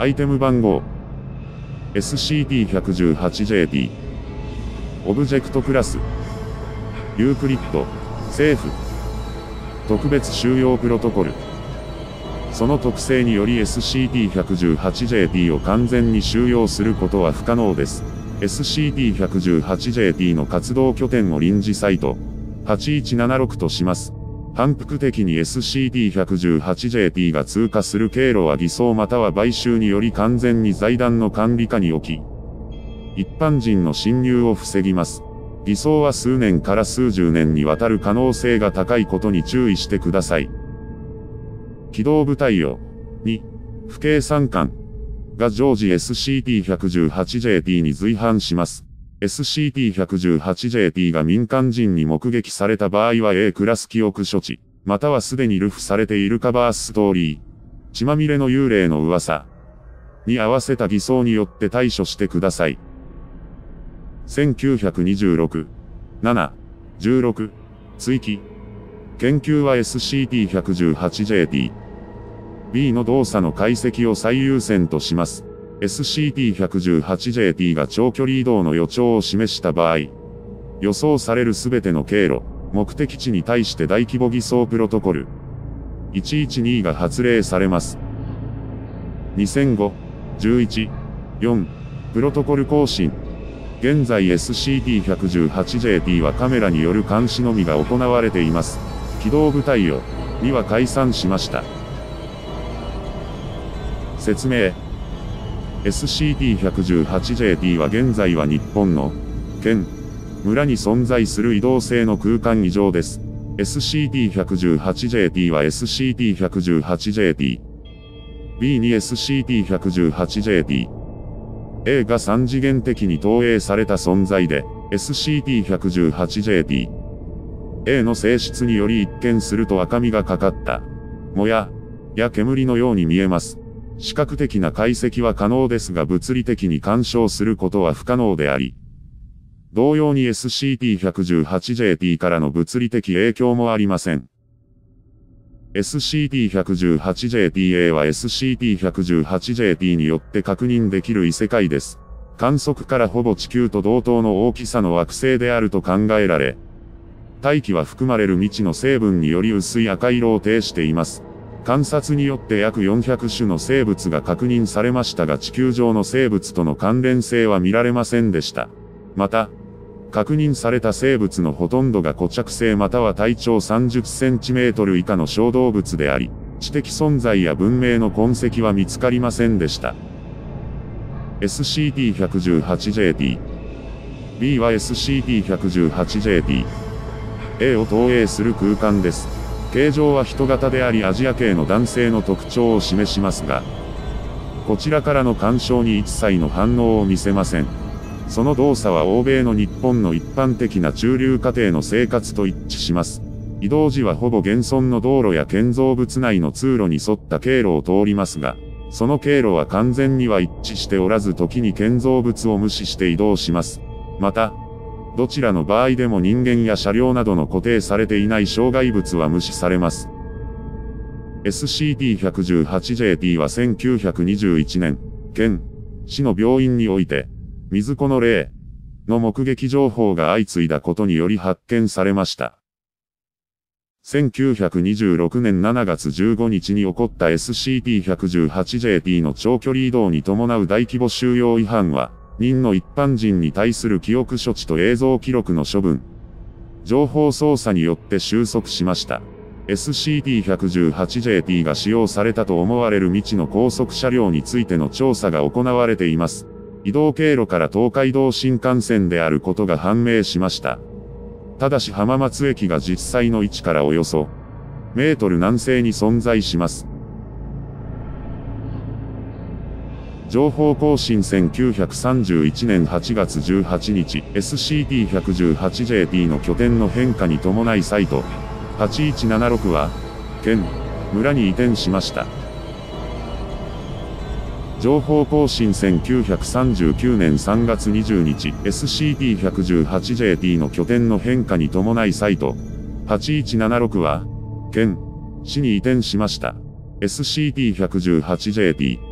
アイテム番号。SCP-118JP オブジェクトクラス。ユークリッド。政府特別収容プロトコル。その特性により SCP-118JP を完全に収容することは不可能です。SCP-118JP の活動拠点を臨時サイト。8176とします。反復的に SCP-118JP が通過する経路は偽装または買収により完全に財団の管理下に置き、一般人の侵入を防ぎます。偽装は数年から数十年にわたる可能性が高いことに注意してください。機動部隊を、2、不警参観が常時 SCP-118JP に随伴します。SCP-118JP が民間人に目撃された場合は A クラス記憶処置、またはすでにルフされているカバーストーリー、血まみれの幽霊の噂に合わせた偽装によって対処してください。1926、7、16、追記。研究は SCP-118JP。B の動作の解析を最優先とします。SCP-118JP が長距離移動の予兆を示した場合、予想されるすべての経路、目的地に対して大規模偽装プロトコル112が発令されます。2005、11、4、プロトコル更新。現在 SCP-118JP はカメラによる監視のみが行われています。機動部隊を、には解散しました。説明。SCP-118JP は現在は日本の、県、村に存在する移動性の空間異常です。SCP-118JP は SCP-118JP。B に SCP-118JP。A が三次元的に投影された存在で、SCP-118JP。A の性質により一見すると赤みがかかった。もや、や煙のように見えます。視覚的な解析は可能ですが物理的に干渉することは不可能であり、同様に SCP-118JP からの物理的影響もありません。SCP-118JPA は SCP-118JP によって確認できる異世界です。観測からほぼ地球と同等の大きさの惑星であると考えられ、大気は含まれる未知の成分により薄い赤色を呈しています。観察によって約400種の生物が確認されましたが地球上の生物との関連性は見られませんでした。また、確認された生物のほとんどが固着性または体長 30cm 以下の小動物であり、知的存在や文明の痕跡は見つかりませんでした。SCP-118JP B は SCP-118JP A を投影する空間です。形状は人型でありアジア系の男性の特徴を示しますが、こちらからの干渉に一切の反応を見せません。その動作は欧米の日本の一般的な中流家庭の生活と一致します。移動時はほぼ現存の道路や建造物内の通路に沿った経路を通りますが、その経路は完全には一致しておらず時に建造物を無視して移動します。また、どちらの場合でも人間や車両などの固定されていない障害物は無視されます。SCP-118JP は1921年、県、市の病院において、水子の霊の目撃情報が相次いだことにより発見されました。1926年7月15日に起こった SCP-118JP の長距離移動に伴う大規模収容違反は、任の一般人に対する記憶処置と映像記録の処分、情報操作によって収束しました。SCP-118JP が使用されたと思われる未知の高速車両についての調査が行われています。移動経路から東海道新幹線であることが判明しました。ただし浜松駅が実際の位置からおよそメートル南西に存在します。情報更新1931年8月18日 SCP-118JP の拠点の変化に伴いサイト。8176は県村に移転しました。情報更新1939年3月20日 SCP-118JP の拠点の変化に伴いサイト。8176は県市に移転しました。SCP-118JP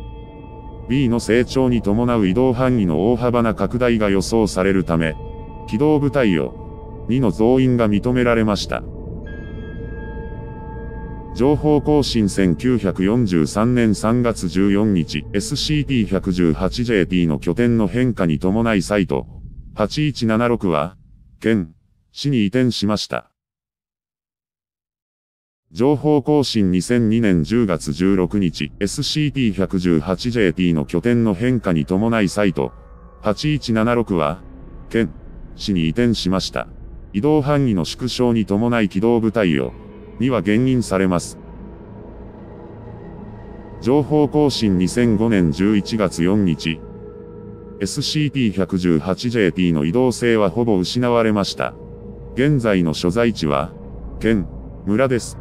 B の成長に伴う移動範囲の大幅な拡大が予想されるため、機動部隊を2の増員が認められました。情報更新1943年3月14日 SCP-118JP の拠点の変化に伴いサイト8176は、県、市に移転しました。情報更新2002年10月16日 SCP-118JP の拠点の変化に伴いサイト8176は、県、市に移転しました。移動範囲の縮小に伴い機動部隊を、には減員されます。情報更新2005年11月4日、SCP-118JP の移動性はほぼ失われました。現在の所在地は、県、村です。